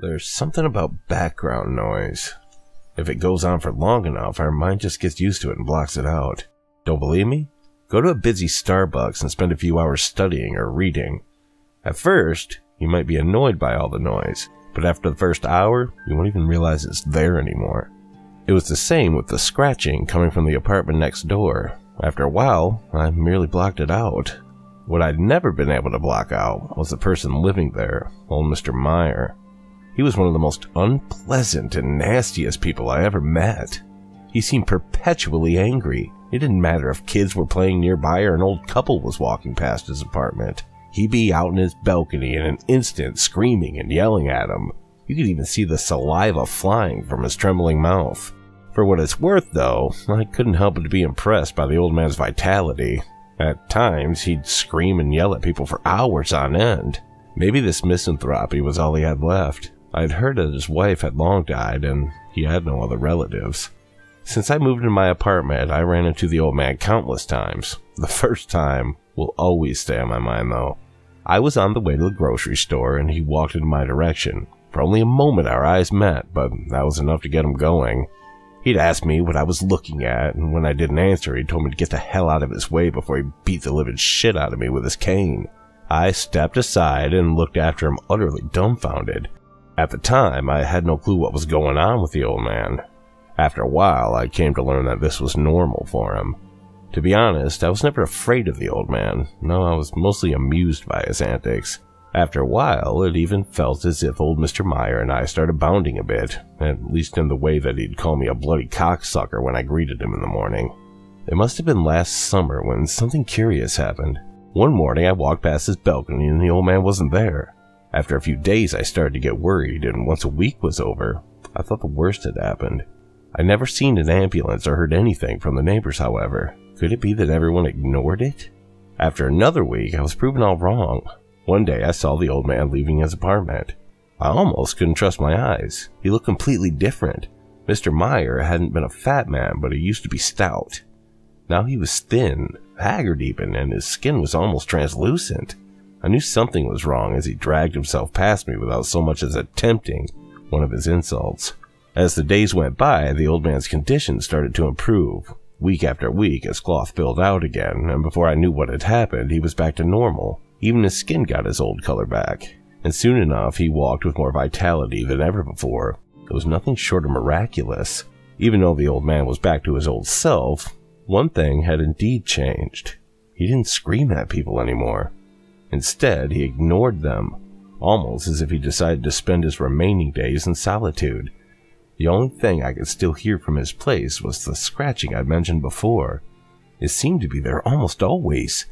There's something about background noise. If it goes on for long enough, our mind just gets used to it and blocks it out. Don't believe me? Go to a busy Starbucks and spend a few hours studying or reading. At first, you might be annoyed by all the noise, but after the first hour, you won't even realize it's there anymore. It was the same with the scratching coming from the apartment next door. After a while, I merely blocked it out. What I'd never been able to block out was the person living there, old Mr. Meyer. He was one of the most unpleasant and nastiest people I ever met. He seemed perpetually angry. It didn't matter if kids were playing nearby or an old couple was walking past his apartment. He'd be out in his balcony in an instant, screaming and yelling at them. You could even see the saliva flying from his trembling mouth. For what it's worth, though, I couldn't help but be impressed by the old man's vitality. At times, he'd scream and yell at people for hours on end. Maybe this misanthropy was all he had left. I'd heard that his wife had long died and he had no other relatives. Since I moved into my apartment, I ran into the old man countless times. The first time will always stay on my mind, though. I was on the way to the grocery store and he walked in my direction. For only a moment our eyes met, but that was enough to get him going. He'd asked me what I was looking at, and when I didn't answer, he told me to get the hell out of his way before he beat the living shit out of me with his cane. I stepped aside and looked after him utterly dumbfounded. At the time, I had no clue what was going on with the old man. After a while, I came to learn that this was normal for him. To be honest, I was never afraid of the old man. No, I was mostly amused by his antics. After a while, it even felt as if old Mr. Meyer and I started bounding a bit, at least in the way that he'd call me a bloody cocksucker when I greeted him in the morning. It must have been last summer when something curious happened. One morning I walked past his balcony and the old man wasn't there. After a few days, I started to get worried, and once a week was over, I thought the worst had happened. I never seen an ambulance or heard anything from the neighbors, however. Could it be that everyone ignored it? After another week, I was proven all wrong. One day, I saw the old man leaving his apartment. I almost couldn't trust my eyes. He looked completely different. Mr. Meyer hadn't been a fat man, but he used to be stout. Now he was thin, haggard even, and his skin was almost translucent. I knew something was wrong as he dragged himself past me without so much as attempting one of his insults. As the days went by, the old man's condition started to improve. Week after week, his cloth filled out again, and before I knew what had happened, he was back to normal. Even his skin got his old color back, and soon enough he walked with more vitality than ever before. It was nothing short of miraculous. Even though the old man was back to his old self, one thing had indeed changed. He didn't scream at people anymore. Instead, he ignored them, almost as if he decided to spend his remaining days in solitude. The only thing I could still hear from his place was the scratching I'd mentioned before. It seemed to be there almost always.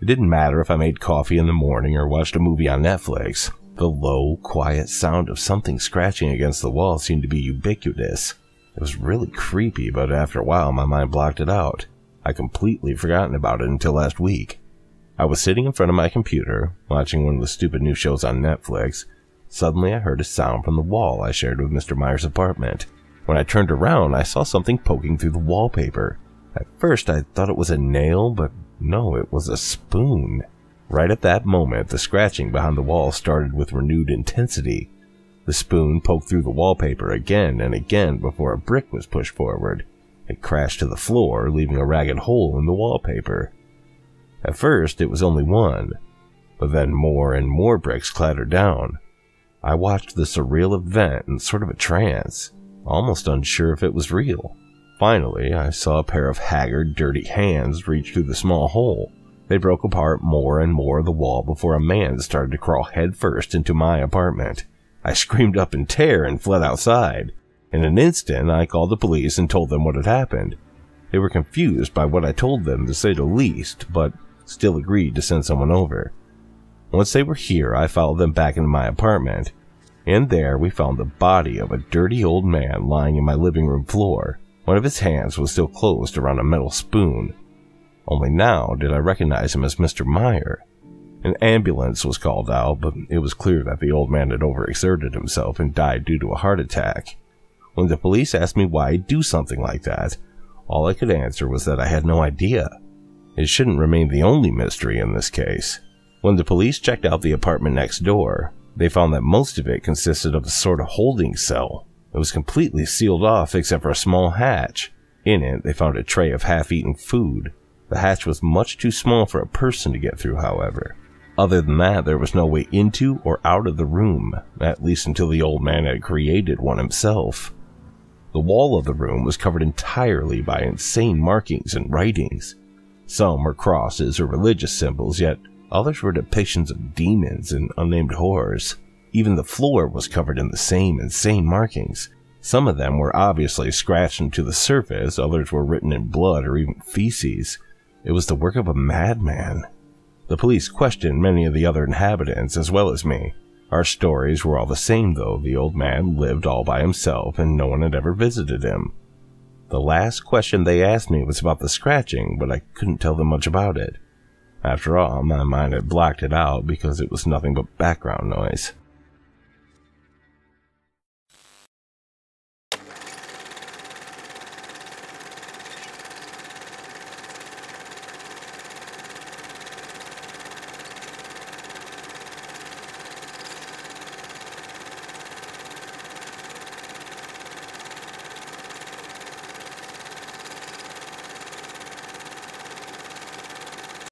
It didn't matter if I made coffee in the morning or watched a movie on Netflix. The low, quiet sound of something scratching against the wall seemed to be ubiquitous. It was really creepy, but after a while my mind blocked it out. I completely forgotten about it until last week. I was sitting in front of my computer, watching one of the stupid new shows on Netflix. Suddenly, I heard a sound from the wall I shared with Mr. Meyer's apartment. When I turned around, I saw something poking through the wallpaper. At first, I thought it was a nail, but no, it was a spoon. Right at that moment, the scratching behind the wall started with renewed intensity. The spoon poked through the wallpaper again and again before a brick was pushed forward. It crashed to the floor, leaving a ragged hole in the wallpaper. At first, it was only one, but then more and more bricks clattered down. I watched the surreal event in sort of a trance, almost unsure if it was real. Finally, I saw a pair of haggard, dirty hands reach through the small hole. They broke apart more and more of the wall before a man started to crawl headfirst into my apartment. I screamed up in terror and fled outside. In an instant, I called the police and told them what had happened. They were confused by what I told them, to say the least, but still agreed to send someone over. Once they were here, I followed them back into my apartment, and there we found the body of a dirty old man lying in my living room floor. One of his hands was still closed around a metal spoon. Only now did I recognize him as Mr. Meyer. An ambulance was called out, but it was clear that the old man had overexerted himself and died due to a heart attack. When the police asked me why I'd do something like that, all I could answer was that I had no idea. It shouldn't remain the only mystery in this case. When the police checked out the apartment next door, They found that most of it consisted of a sort of holding cell. It was completely sealed off except for a small hatch. In it, they found a tray of half eaten food. The hatch was much too small for a person to get through, however. Other than that, there was no way into or out of the room, at least until the old man had created one himself. The wall of the room was covered entirely by insane markings and writings. Some were crosses or religious symbols, yet others were depictions of demons and unnamed horrors. Even the floor was covered in the same insane markings. Some of them were obviously scratched into the surface, others were written in blood or even feces. It was the work of a madman. The police questioned many of the other inhabitants as well as me. Our stories were all the same, though. The old man lived all by himself and no one had ever visited him. The last question they asked me was about the scratching, but I couldn't tell them much about it. After all, my mind had blocked it out because it was nothing but background noise.